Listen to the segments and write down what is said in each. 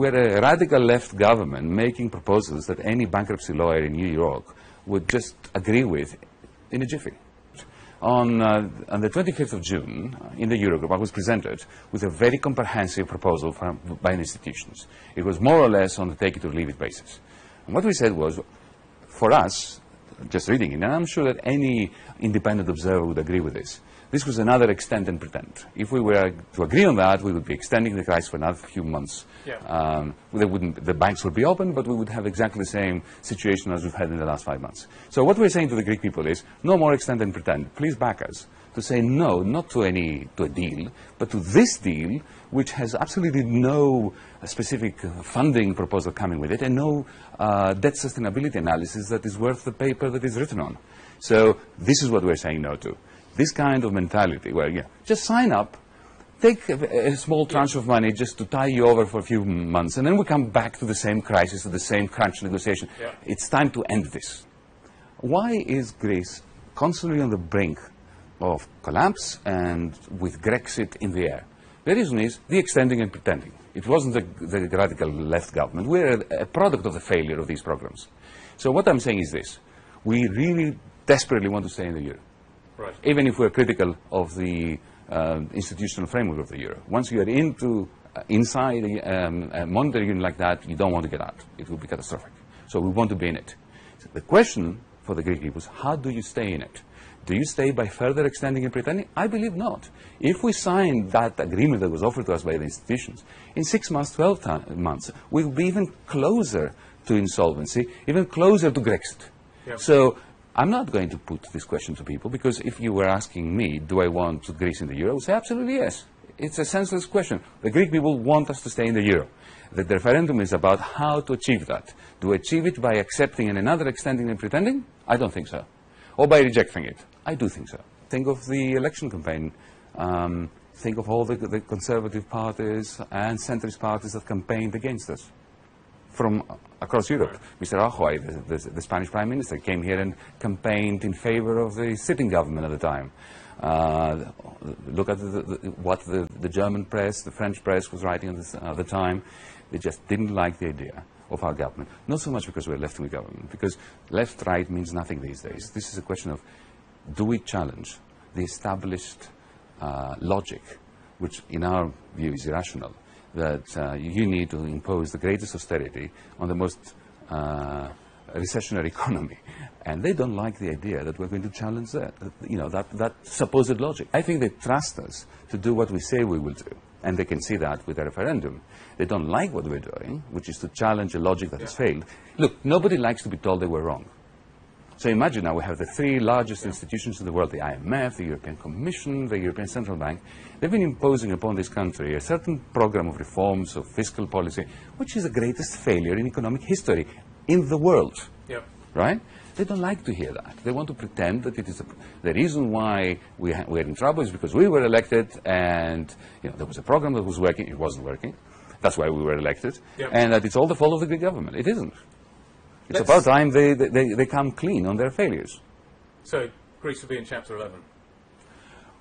we're a radical left government making proposals that any bankruptcy lawyer in New York would just agree with in a jiffy. On, uh, on the 25th of June, in the Eurogroup, I was presented with a very comprehensive proposal from, by institutions. It was more or less on the take it or leave it basis. And what we said was, for us, just reading it, and I'm sure that any independent observer would agree with this, this was another extend and pretend. If we were to agree on that, we would be extending the crisis for another few months. Yeah. Um, they wouldn't, the banks would be open, but we would have exactly the same situation as we've had in the last five months. So what we're saying to the Greek people is, no more extend and pretend. Please back us to say no, not to any to a deal, but to this deal, which has absolutely no uh, specific uh, funding proposal coming with it, and no uh, debt sustainability analysis that is worth the paper that is written on. So this is what we're saying no to. This kind of mentality, where yeah, just sign up, take a, a small tranche of money just to tie you over for a few months, and then we come back to the same crisis, to the same crunch negotiation. Yeah. It's time to end this. Why is Greece constantly on the brink of collapse and with Grexit in the air? The reason is the extending and pretending. It wasn't the, the radical left government. We're a, a product of the failure of these programs. So what I'm saying is this. We really desperately want to stay in the euro Right. even if we're critical of the uh, institutional framework of the euro. Once you are into uh, inside a, um, a monetary union like that, you don't want to get out. It will be catastrophic. So we want to be in it. So the question for the Greek people is, how do you stay in it? Do you stay by further extending and pretending? I believe not. If we sign that agreement that was offered to us by the institutions, in six months, 12 months, we'll be even closer to insolvency, even closer to Grexit. Yeah. So I'm not going to put this question to people because if you were asking me, do I want Greece in the euro, I would say absolutely yes. It's a senseless question. The Greek people want us to stay in the euro. The referendum is about how to achieve that. Do we achieve it by accepting and another extending and pretending? I don't think so. Or by rejecting it? I do think so. Think of the election campaign. Um, think of all the, the conservative parties and centrist parties that campaigned against us from across Europe. Mr. Rajoy, the, the, the Spanish Prime Minister, came here and campaigned in favor of the sitting government at the time. Uh, look at the, the, what the, the German press, the French press was writing at, this, at the time. They just didn't like the idea of our government. Not so much because we're left-wing government, because left-right means nothing these days. This is a question of do we challenge the established uh, logic, which in our view is irrational, that uh, you need to impose the greatest austerity on the most uh, recessionary economy. And they don't like the idea that we're going to challenge that, you know, that, that supposed logic. I think they trust us to do what we say we will do. And they can see that with the referendum. They don't like what we're doing, which is to challenge a logic that has failed. Look, nobody likes to be told they were wrong. So imagine now we have the three largest institutions in the world, the IMF, the European Commission, the European Central Bank. They've been imposing upon this country a certain program of reforms, of fiscal policy, which is the greatest failure in economic history in the world, Yep. right? They don't like to hear that. They want to pretend that it is a, the reason why we ha- we're in trouble is because we were elected and you know, there was a program that was working, it wasn't working. That's why we were elected. Yep. And that it's all the fault of the Greek government. It isn't. It's Let's- about time they, they, they, they come clean on their failures. So Greece will be in Chapter 11.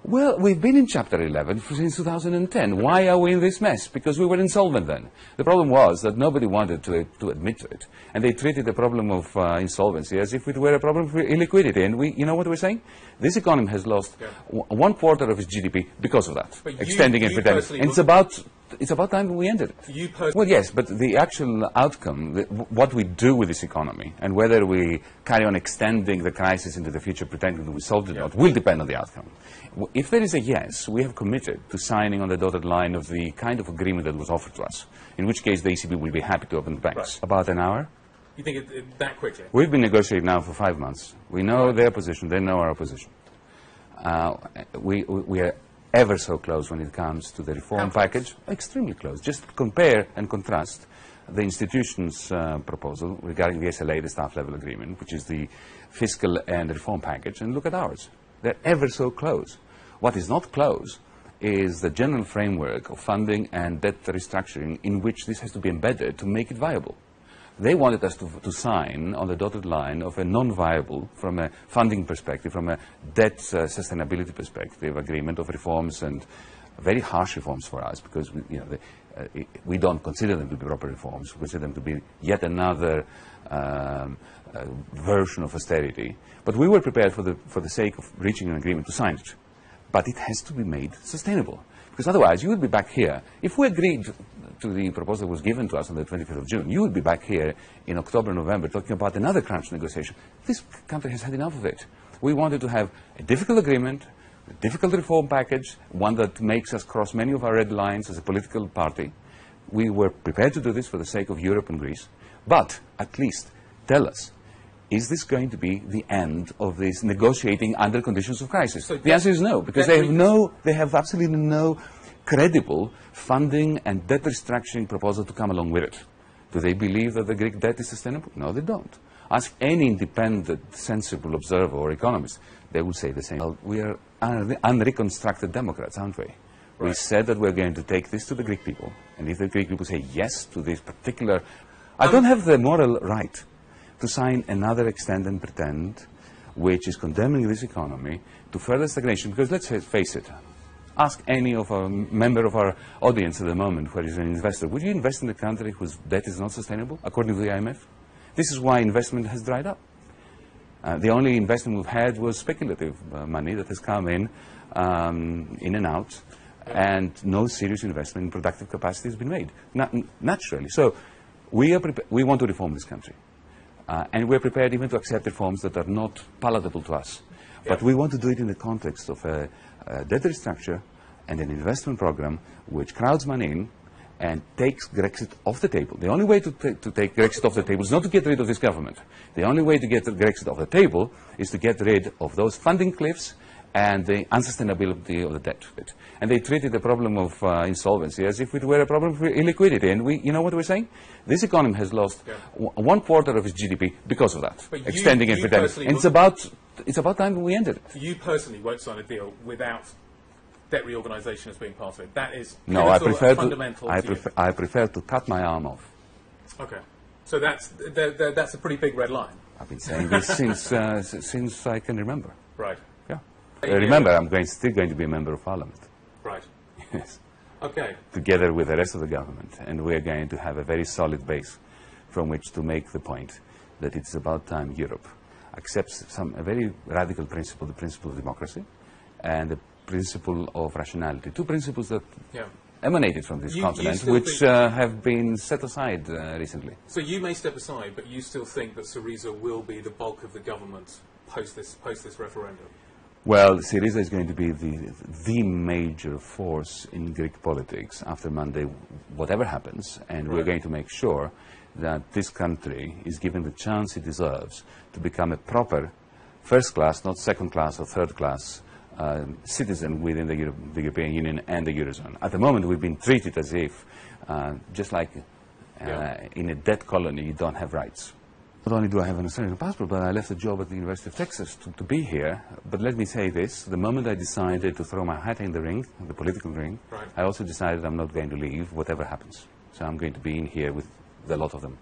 Well, we've been in Chapter 11 since 2010. Why are we in this mess? Because we were insolvent then. The problem was that nobody wanted to, to admit to it. And they treated the problem of uh, insolvency as if it were a problem of illiquidity. And we, you know what we're saying? This economy has lost Yeah. w- one quarter of its GDP because of that. But you- extending and you pretending. personally And it's about, it's about time we ended it. Well, yes, but the actual outcome, the, what we do with this economy, and whether we carry on extending the crisis into the future, pretending that we solved it or not, will depend on the outcome. If there is a yes, we have committed to signing on the dotted line of the kind of agreement that was offered to us, in which case the ECB will be happy to open the banks. Right. About an hour. You think it, it, that quickly? We've been negotiating now for five months. We know their position, they know our position. Uh, we, we we are ever so close when it comes to the reform package. Extremely close. Just compare and contrast the institution's uh, proposal regarding the SLA, the staff level agreement, which is the fiscal and reform package, and look at ours. They're ever so close. What is not close is the general framework of funding and debt restructuring in which this has to be embedded to make it viable. They wanted us to, to sign on the dotted line of a non-viable, from a funding perspective, from a debt uh, sustainability perspective, agreement of reforms and very harsh reforms for us because we, you know, the, uh, we don't consider them to be proper reforms. We consider them to be yet another um, uh, version of austerity. But we were prepared for the, for the sake of reaching an agreement to sign it. But it has to be made sustainable. Because otherwise, you would be back here. If we agreed to the proposal that was given to us on the 25th of June, you would be back here in October, November, talking about another crunch negotiation. This country has had enough of it. We wanted to have a difficult agreement, a difficult reform package, one that makes us cross many of our red lines as a political party. We were prepared to do this for the sake of Europe and Greece. But at least tell us, is this going to be the end of this negotiating under conditions of crisis? So the answer is no, because they have no, they have absolutely no credible funding and debt restructuring proposal to come along with it. Do they believe that the Greek debt is sustainable? No, they don't. Ask any independent, sensible observer or economist, they will say the same. Well, we are un- unreconstructed Democrats, aren't we? We said that we're going to take this to the Greek people, and if the Greek people say yes to this particular, I um, don't have the moral right to sign another extend and pretend, which is condemning this economy to further stagnation. Because let's face it, ask any of our member of our audience at the moment who is an investor, would you invest in a country whose debt is not sustainable, according to the IMF? This is why investment has dried up. Uh, the only investment we've had was speculative uh, money that has come in, um, in and out, and no serious investment in productive capacity has been made, Na- naturally. So we, we want to reform this country. Uh, and we're prepared even to accept reforms that are not palatable to us. But we want to do it in the context of a, a debt restructure and an investment program which crowds money in and takes Grexit off the table. The only way to, to take Grexit off the table is not to get rid of this government. The only way to get Grexit off the table is to get rid of those funding cliffs and the unsustainability of the debt. And they treated the problem of uh, insolvency as if it were a problem of illiquidity. And we, you know what we're saying? This economy has lost Yeah. one quarter of its GDP because of that, But extending and you. And it's about, it's about time we ended it. You personally won't sign a deal without debt reorganisation as being part of it. That is No, I prefer to, fundamental I, to you. prefer, I prefer to cut my arm off. Okay. So that's, th- th- that's a pretty big red line. I've been saying this since, uh, s- since I can remember. Right. Remember, I'm going, still going to be a member of parliament. Right. Yes. Okay. together with the rest of the government, and we are going to have a very solid base from which to make the point that it's about time Europe accepts some, a very radical principle, the principle of democracy, and the principle of rationality. Two principles that Yeah. emanated from this You- you continent, still which uh, have been set aside uh, recently. So you may step aside, but you still think that Syriza will be the bulk of the government post this, post this referendum? Well, Syriza is going to be the, the major force in Greek politics after Monday, whatever happens, and we're going to make sure that this country is given the chance it deserves to become a proper first class, not second class or third class um, citizen within the, Euro- the European Union and the Eurozone. At the moment, we've been treated as if, uh, just like uh, Yeah. in a dead colony, you don't have rights. Not only do I have an Australian passport, but I left a job at the University of Texas to, to be here. But let me say this, the moment I decided to throw my hat in the ring, the political ring, Right. I also decided I'm not going to leave, whatever happens. So I'm going to be in here with the lot of them.